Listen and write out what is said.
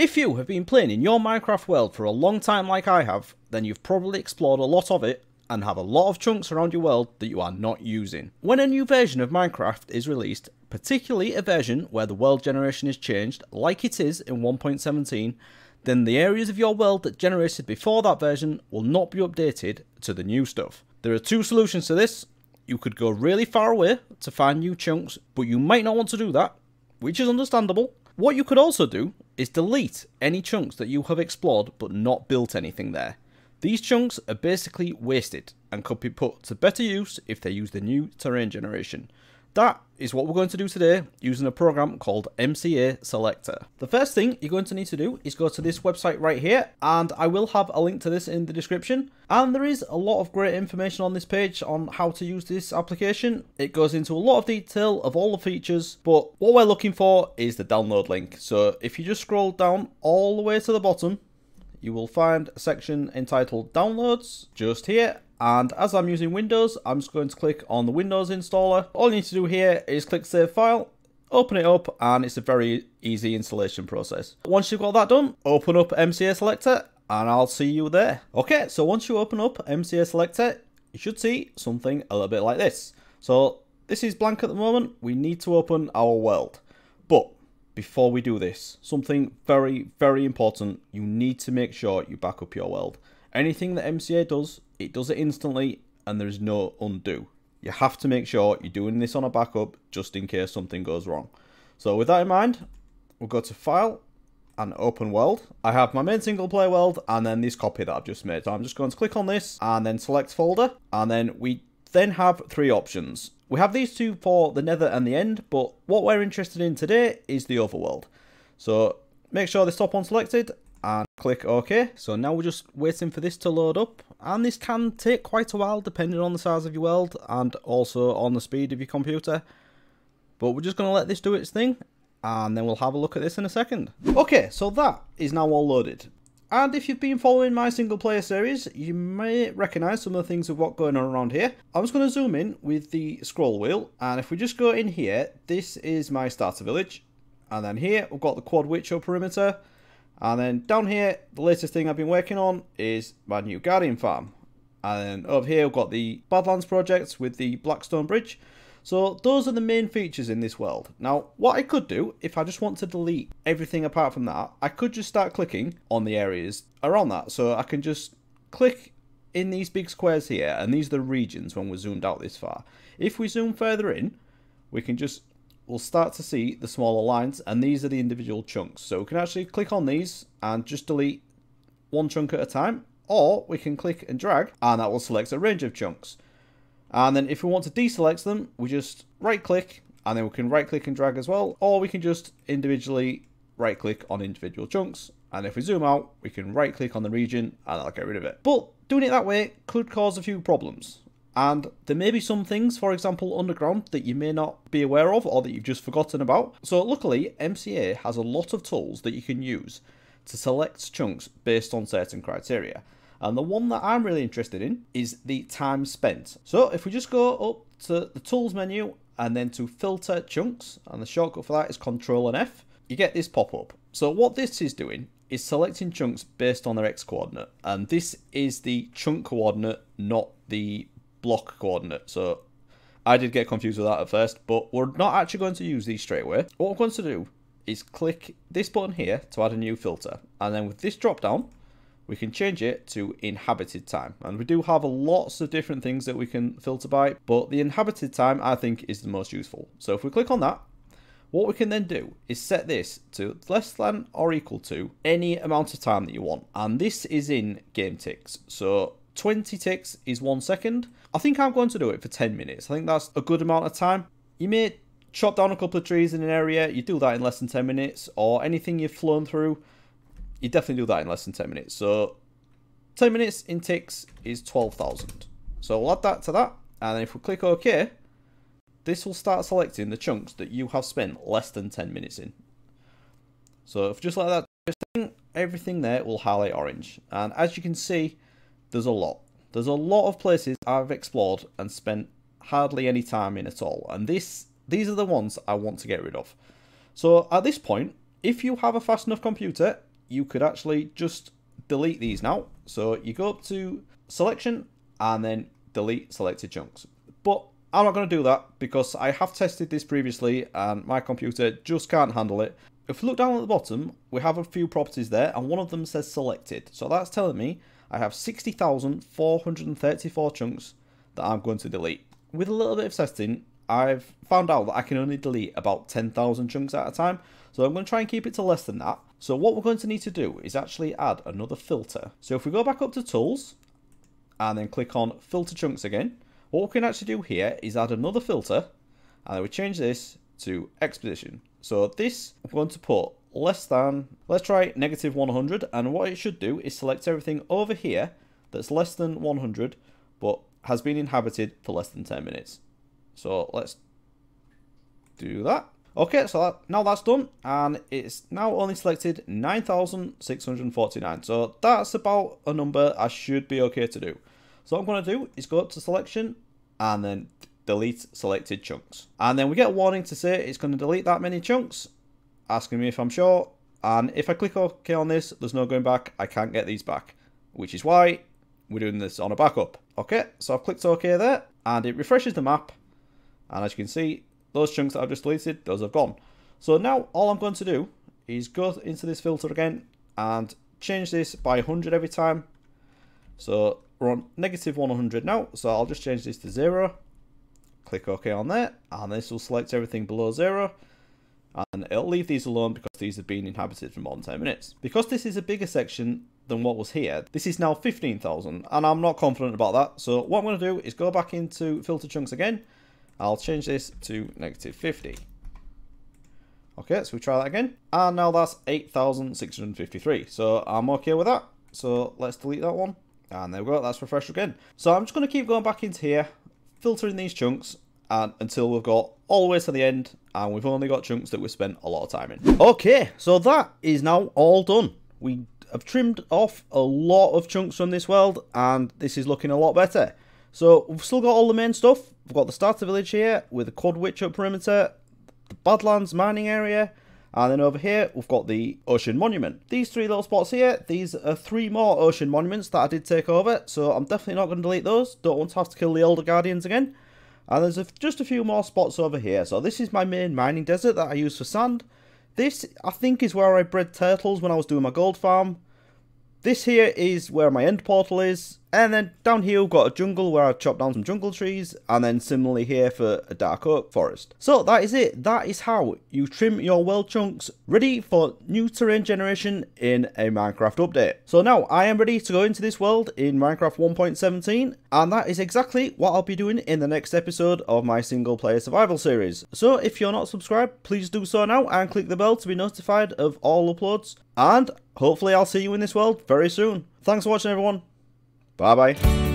If you have been playing in your Minecraft world for a long time like I have, then you've probably explored a lot of it and have a lot of chunks around your world that you are not using. When a new version of Minecraft is released, particularly a version where the world generation is changed like it is in 1.17, then the areas of your world that generated before that version will not be updated to the new stuff. There are two solutions to this. You could go really far away to find new chunks, but you might not want to do that, which is understandable. What you could also do is delete any chunks that you have explored but not built anything there. These chunks are basically wasted and could be put to better use if they use the new terrain generation. That is what we're going to do today using a program called MCA Selector. The first thing you're going to need to do is go to this website right here and I will have a link to this in the description and there is a lot of great information on this page on how to use this application. It goes into a lot of detail of all the features but what we're looking for is the download link. So if you just scroll down all the way to the bottom you will find a section entitled downloads just here and as I'm using Windows, I'm just going to click on the Windows installer. All you need to do here is click Save File, open it up, and it's a very easy installation process. Once you've got that done, open up MCA Selector, and I'll see you there. Okay, so once you open up MCA Selector, you should see something a little bit like this. So this is blank at the moment. We need to open our world. But before we do this, something very, very important. You need to make sure you back up your world. Anything that MCA does, it does it instantly and there's no undo. You have to make sure you're doing this on a backup just in case something goes wrong. So with that in mind, we'll go to File and Open World. I have my main single player world and then this copy that I've just made. So I'm just going to click on this and then select folder. And then we then have three options. We have these two for the nether and the end, but what we're interested in today is the overworld. So make sure this top one selected and click OK. So now we're just waiting for this to load up and this can take quite a while depending on the size of your world and also on the speed of your computer. But we're just going to let this do its thing and then we'll have a look at this in a second. Okay, so that is now all loaded. And if you've been following my single player series, you may recognise some of the things of what going on around here. I'm just going to zoom in with the scroll wheel, and if we just go in here, this is my starter village. And then here, we've got the quad witch hut perimeter, and then down here, the latest thing I've been working on is my new Guardian farm. And then over here, we've got the Badlands project with the Blackstone Bridge. So those are the main features in this world. Now, what I could do, if I just want to delete everything apart from that, I could just start clicking on the areas around that. So I can just click in these big squares here, and these are the regions when we're zoomed out this far. If we zoom further in, we can just we'll start to see the smaller lines and these are the individual chunks. So we can actually click on these and just delete one chunk at a time or we can click and drag and that will select a range of chunks. And then if we want to deselect them, we just right click and then we can right click and drag as well or we can just individually right click on individual chunks and if we zoom out we can right click on the region and that'll get rid of it. But doing it that way could cause a few problems. And there may be some things, for example, underground that you may not be aware of or that you've just forgotten about. So luckily, MCA has a lot of tools that you can use to select chunks based on certain criteria. And the one that I'm really interested in is the time spent. So if we just go up to the tools menu and then to filter chunks, and the shortcut for that is Control and F, you get this pop up. So what this is doing is selecting chunks based on their X coordinate. And this is the chunk coordinate, not the block coordinate. So I did get confused with that at first, but we're not actually going to use these straight away. What we're going to do is click this button here to add a new filter. And then with this drop down, we can change it to inhabited time. And we do have lots of different things that we can filter by, but the inhabited time I think is the most useful. So if we click on that, what we can then do is set this to less than or equal to any amount of time that you want. And this is in game ticks. So 20 ticks is one second. I think I'm going to do it for 10 minutes. I think that's a good amount of time. You may chop down a couple of trees in an area, you do that in less than 10 minutes, or anything you've flown through, you definitely do that in less than 10 minutes. So 10 minutes in ticks is 12,000. So we'll add that to that, and then if we click OK, this will start selecting the chunks that you have spent less than 10 minutes in. So if just like that, everything there will highlight orange. And as you can see, there's a lot. There's a lot of places I've explored and spent hardly any time in at all. And this these are the ones I want to get rid of. So at this point, if you have a fast enough computer, you could actually just delete these now. So you go up to selection and then delete selected chunks. But I'm not going to do that because I have tested this previously and my computer just can't handle it. If we look down at the bottom, we have a few properties there and one of them says selected. So that's telling me I have 60,434 chunks that I'm going to delete. With a little bit of testing, I've found out that I can only delete about 10,000 chunks at a time. So I'm going to try and keep it to less than that. So what we're going to need to do is actually add another filter. So if we go back up to tools and then click on filter chunks again, what we can actually do here is add another filter and then we change this to X position. So this I'm going to put less than, let's try negative 100 and what it should do is select everything over here that's less than 100 but has been inhabited for less than 10 minutes. So let's do that. Okay, so that, now that's done, and it's now only selected 9,649. So that's about a number I should be okay to do. So what I'm going to do is go up to selection, and then delete selected chunks. And then we get a warning to say it's going to delete that many chunks, asking me if I'm sure. And if I click OK on this, there's no going back. I can't get these back, which is why we're doing this on a backup. Okay, so I've clicked OK there, and it refreshes the map. And as you can see, those chunks that I've just deleted, those have gone. So now all I'm going to do is go into this filter again and change this by 100 every time. So we're on negative 100 now, so I'll just change this to 0. Click OK on there, and this will select everything below 0. And it'll leave these alone because these have been inhabited for more than 10 minutes. Because this is a bigger section than what was here, this is now 15,000, and I'm not confident about that. So what I'm going to do is go back into filter chunks again, I'll change this to negative 50. Okay, so we try that again. And now that's 8,653. So I'm okay with that. So let's delete that one. And there we go, that's refreshed again. So I'm just going to keep going back into here, filtering these chunks and until we've got all the way to the end and we've only got chunks that we spent a lot of time in. Okay, so that is now all done. We have trimmed off a lot of chunks from this world and this is looking a lot better. So we've still got all the main stuff. We've got the starter village here with the quad witch hut perimeter, the Badlands mining area, and then over here we've got the ocean monument. These three little spots here, these are three more ocean monuments that I did take over, so I'm definitely not going to delete those. Don't want to have to kill the Elder Guardians again. And there's a, just a few more spots over here. So this is my main mining desert that I use for sand. This, I think, is where I bred turtles when I was doing my gold farm. This here is where my end portal is. And then down here we've got a jungle where I've chopped down some jungle trees, and then similarly here for a dark oak forest. So that is it, that is how you trim your world chunks ready for new terrain generation in a Minecraft update. So now I am ready to go into this world in Minecraft 1.17, and that is exactly what I'll be doing in the next episode of my single player survival series. So if you're not subscribed, please do so now and click the bell to be notified of all uploads, and hopefully I'll see you in this world very soon. Thanks for watching everyone. Bye bye.